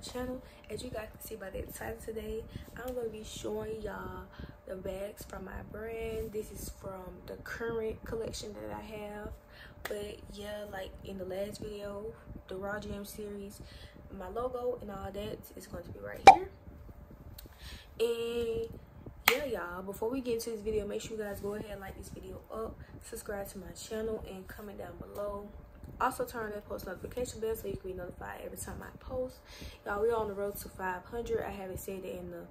channel. As you guys can see by the title today i'm to be showing y'all the bags from my brand. This is from the current collection that i have. But yeah like in the last video the raw gem series my logo and all that is going to be right here. And yeah y'all before we get into this video make sure you guys go ahead and like this video up subscribe to my channel and comment down below also turn that post notification bell so you can be notified every time i post. Y'all we're on the road to 500 i haven't said it in the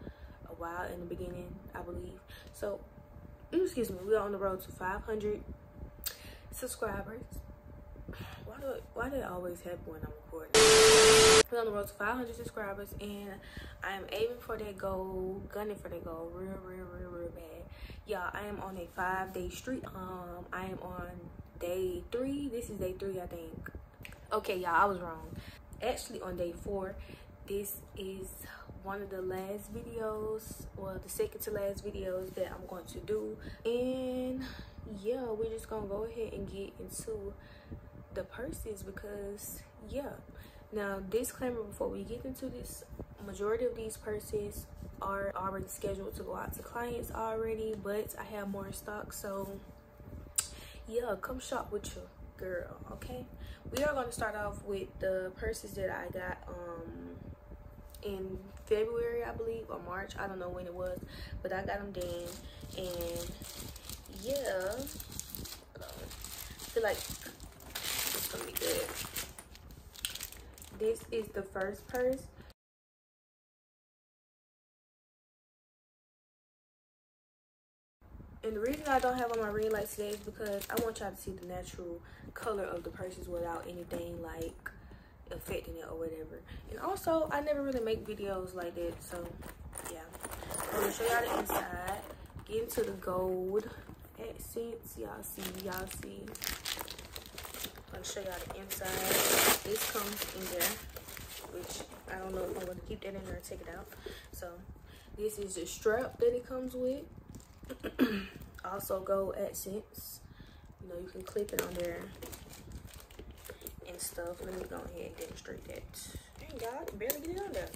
a while in the beginning i believe. So excuse me we're on the road to 500 subscribers. Why do why did it always happen when i'm recording? We're on the road to 500 subscribers and i'm aiming for that goal gunning for that goal real real real real bad. Y'all i am on a five day streak um i am on day three. This is day three i think. Okay y'all i was wrong. Actually on day four this is one of the last videos or the second to last videos that i'm going to do. And yeah we're just gonna go ahead and get into the purses because yeah. Now disclaimer before we get into this majority of these purses are already scheduled to go out to clients already but i have more in stock so yeah come shop with your girl okay? We are going to start off with the purses that i got um in february i believe or march i don't know when it was but i got them then and yeah i feel like it's gonna be good. This is the first purse And the reason I don't have on my ring light today is because I want y'all to see the natural color of the purses without anything like affecting it or whatever. And also, I never really make videos like that, so yeah. I'm gonna show y'all the inside. Get into the gold accents. Y'all see, y'all see. I'm gonna show y'all the inside. This comes in there, which I don't know if I'm gonna keep that in there or take it out. So this is the strap that it comes with. also gold accents you know you can clip it on there and stuff. Let me go ahead and demonstrate that. Thank god barely get it on there.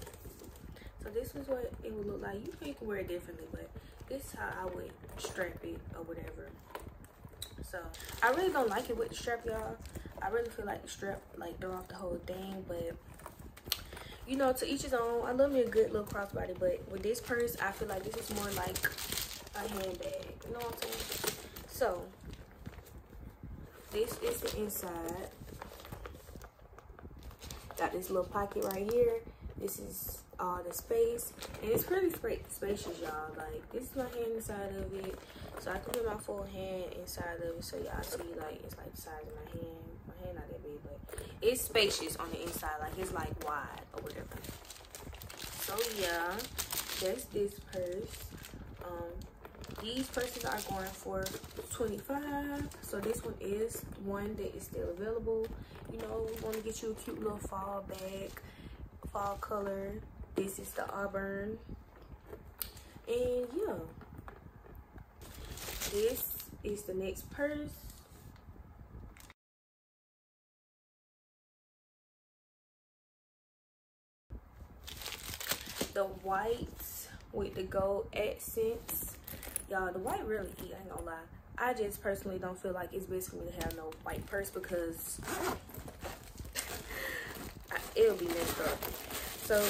So this is what it would look like. You can, you can wear it differently but this is how i would strap it or whatever. So i really don't like it with the strap y'all. I really feel like the strap like throw off the whole thing but you know to each his own. I love me a good little crossbody but with this purse i feel like this is more like a handbag. You know what I'm saying? So, this is the inside. Got this little pocket right here. This is all the space. And it's pretty spacious, y'all. Like, this is my hand inside of it. So, I can put my full hand inside of it. So, y'all see, like, it's like the size of my hand. My hand not that big, but it's spacious on the inside. Like, it's like wide or whatever. So, yeah. That's this purse. Um, these purses are going for 25 so this one is one that is still available. You know we want to get you a cute little fall bag fall color. This is the auburn. And yeah. This is the next purse. The white with the gold accents y'all the white really i ain't gonna lie. I just personally don't feel like it's best for me to have no white purse because it'll be messed up. So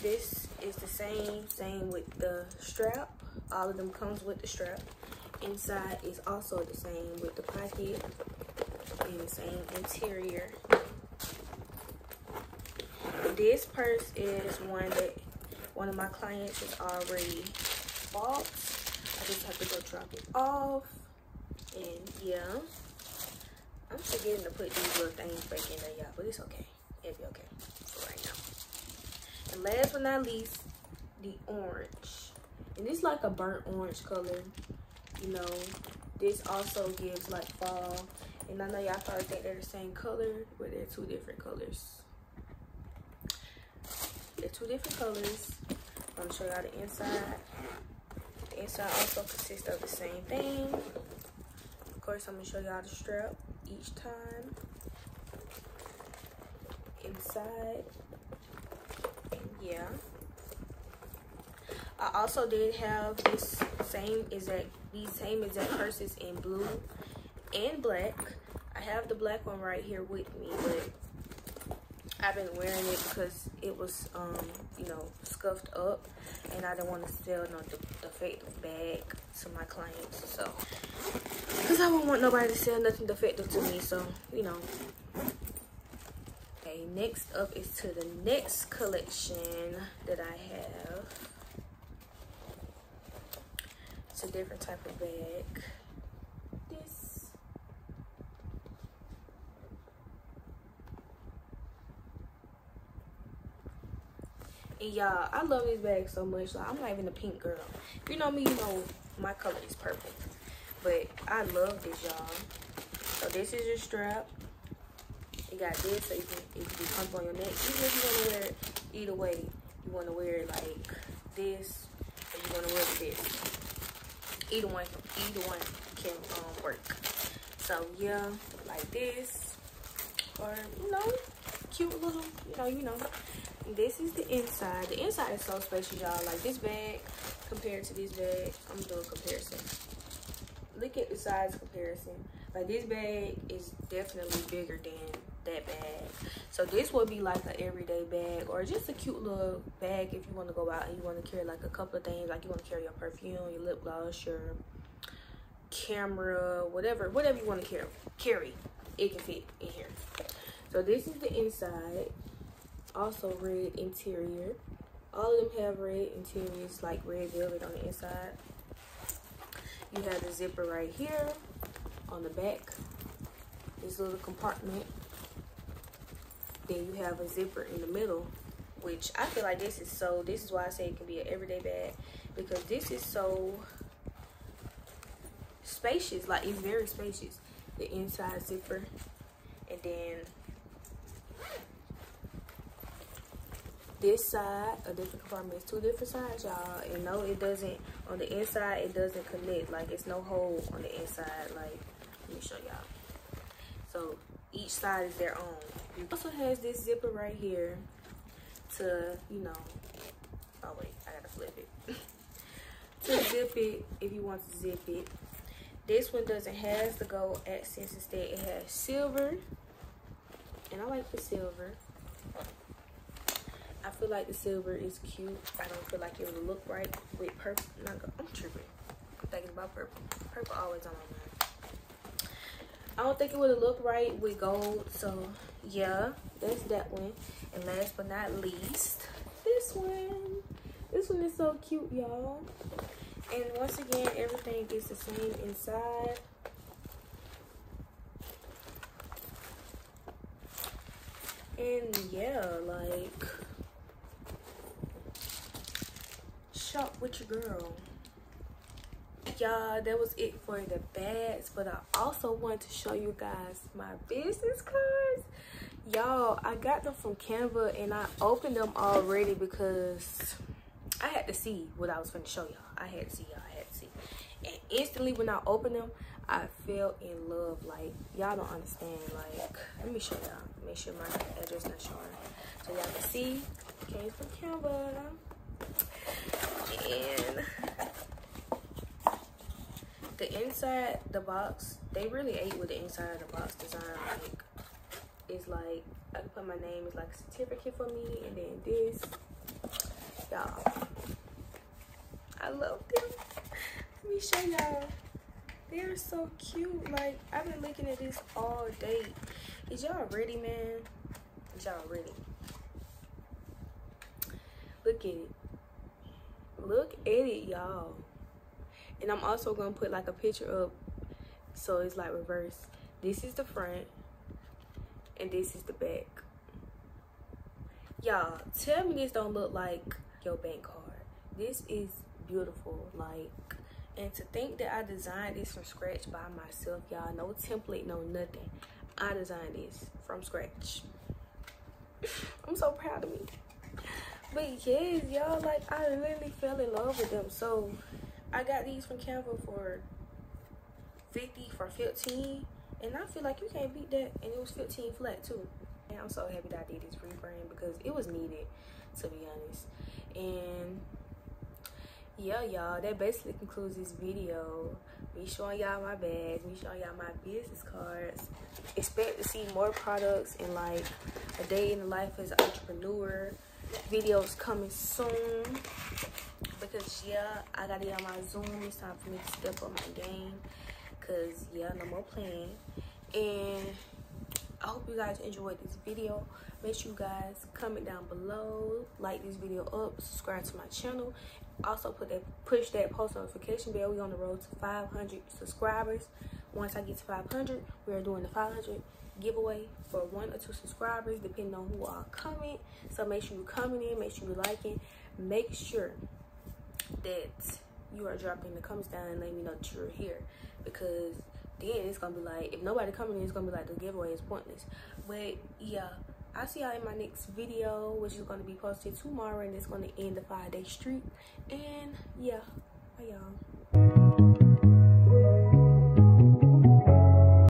this is the same same with the strap. All of them comes with the strap. Inside is also the same with the pocket and the same interior. This purse is one that one of my clients has already bought I just have to go drop it off. And yeah, I'm forgetting to put these little things back in there, y'all, but it's okay. It'll be okay for right now. And last but not least, the orange. And it's like a burnt orange color, you know. This also gives like fall. And I know y'all probably think they're the same color, but they're two different colors. They're two different colors. I'm gonna show y'all the inside inside also consists of the same thing. Of course, I'm gonna show y'all the strap each time. Inside, yeah I also did have this same exact these same exact purses in blue and black I have the black one right here with me but I've been wearing it because it was, um, you know, scuffed up and I didn't want to sell no defective bag to my clients. So, because I don't want nobody to sell nothing defective to me. So, you know. Okay, next up is to the next collection that I have. It's a different type of bag. And y'all, I love this bag so much. Like, I'm not even a pink girl. If you know me, you know my color is purple. But I love this, y'all. So this is your strap. You got this so you can it can be comfortable on your neck. Even if you want to wear it either way, you want to wear it like this, or you want to wear it this. Either one, either one can um, work. So yeah, like this, or you know, cute little, you know, you know this is the inside. The inside is so spacious y'all. Like this bag compared to this bag i'm doing a comparison. Look at the size comparison. Like this bag is definitely bigger than that bag. So this would be like an everyday bag or just a cute little bag if you want to go out and you want to carry like a couple of things. Like you want to carry your perfume your lip gloss your camera whatever whatever you want to carry carry. It can fit in here. So this is the inside also red interior. All of them have red interiors like red velvet on the inside. You have the zipper right here on the back. This little compartment. Then you have a zipper in the middle which i feel like this is so this is why i say it can be an everyday bag because this is so spacious like it's very spacious the inside zipper. And then this side a different compartment it's two different sides y'all. And no it doesn't on the inside it doesn't connect. Like it's no hole on the inside. Like let me show y'all. So each side is their own. It also has this zipper right here to you know oh wait i gotta flip it. To zip it if you want to zip it. This one doesn't have the gold accents instead. It has silver and i like the silver I feel like the silver is cute. I don't feel like it would look right with purple. Not go, I'm tripping. I'm thinking about purple. Purple always on my mind. I don't think it would look right with gold. So yeah, that's that one. And last but not least, this one. This one is so cute, y'all. And once again, everything is the same inside. And yeah, like shop with your girl. Y'all that was it for the bags but i also want to show you guys my business cards. Y'all i got them from canva and i opened them already because i had to see what i was going to show y'all. I had to see y'all i had to see. And instantly when i opened them i fell in love. Like y'all don't understand. Like let me show y'all. Make sure my address not showing. So y'all can see came from canva and the inside the box they really ate with the inside of the box design like it's like i can put my name it's like a certificate for me and then this. Y'all i love them. Let me show y'all. They're so cute. Like i've been looking at this all day. Is y'all ready man? Is y'all ready? Look at it look at it y'all. And i'm also gonna put like a picture up so it's like reverse. This is the front and this is the back. Y'all tell me this don't look like your bank card. This is beautiful like and to think that i designed this from scratch by myself y'all. No template no nothing. I designed this from scratch. I'm so proud of me but yes, y'all, like I literally fell in love with them. So I got these from Canva for 50 for 15. And I feel like you can't beat that. And it was 15 flat too. And I'm so happy that I did this rebrand because it was needed. to be honest. And yeah, y'all, that basically concludes this video. Me showing y'all my bags, me showing y'all my business cards. Expect to see more products and like a day in the life as an entrepreneur. Videos coming soon. Because yeah, I gotta get on my Zoom. It's time for me to step up my game. Cause yeah, no more playing. And I hope you guys enjoyed this video. Make sure you guys comment down below, like this video up, subscribe to my channel. Also put that push that post notification bell. We on the road to 500 subscribers. Once I get to 500, we are doing the 500 giveaway for one or two subscribers, depending on who are coming. So make sure you coming in, make sure you liking, make sure that you are dropping the comments down and letting me know that you're here. Because then it's gonna be like if nobody coming in it's gonna be like the giveaway is pointless. But yeah i'll see y'all in my next video which is going to be posted tomorrow and it's going to end the five day streak. And yeah bye y'all